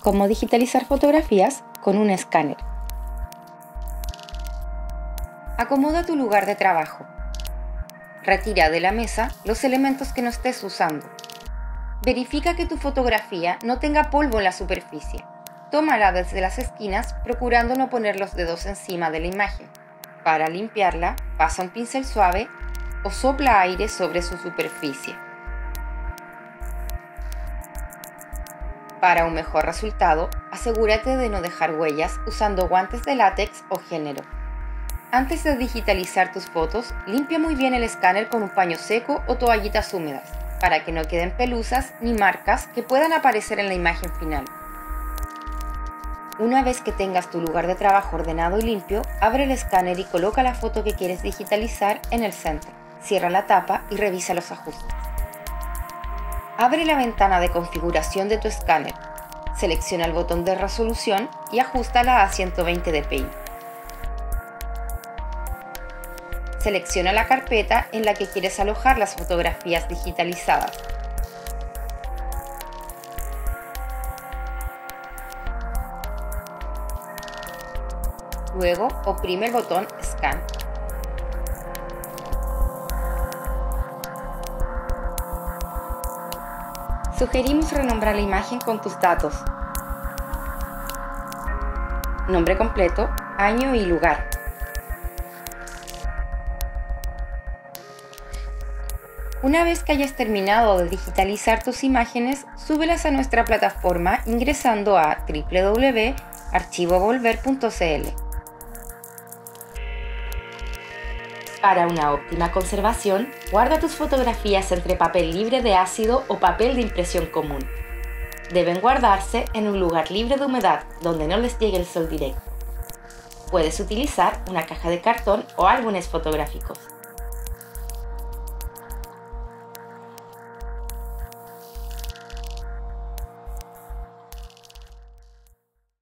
cómo digitalizar fotografías con un escáner. Acomoda tu lugar de trabajo. Retira de la mesa los elementos que no estés usando. Verifica que tu fotografía no tenga polvo en la superficie. Tómala desde las esquinas procurando no poner los dedos encima de la imagen. Para limpiarla, pasa un pincel suave o sopla aire sobre su superficie. Para un mejor resultado, asegúrate de no dejar huellas usando guantes de látex o género. Antes de digitalizar tus fotos, limpia muy bien el escáner con un paño seco o toallitas húmedas, para que no queden pelusas ni marcas que puedan aparecer en la imagen final. Una vez que tengas tu lugar de trabajo ordenado y limpio, abre el escáner y coloca la foto que quieres digitalizar en el centro. Cierra la tapa y revisa los ajustes. Abre la ventana de configuración de tu escáner. Selecciona el botón de resolución y ajustala a 120 dpi. Selecciona la carpeta en la que quieres alojar las fotografías digitalizadas. Luego oprime el botón Scan. Sugerimos renombrar la imagen con tus datos. Nombre completo, año y lugar. Una vez que hayas terminado de digitalizar tus imágenes, súbelas a nuestra plataforma ingresando a www.archivovolver.cl. Para una óptima conservación, guarda tus fotografías entre papel libre de ácido o papel de impresión común. Deben guardarse en un lugar libre de humedad donde no les llegue el sol directo. Puedes utilizar una caja de cartón o álbumes fotográficos.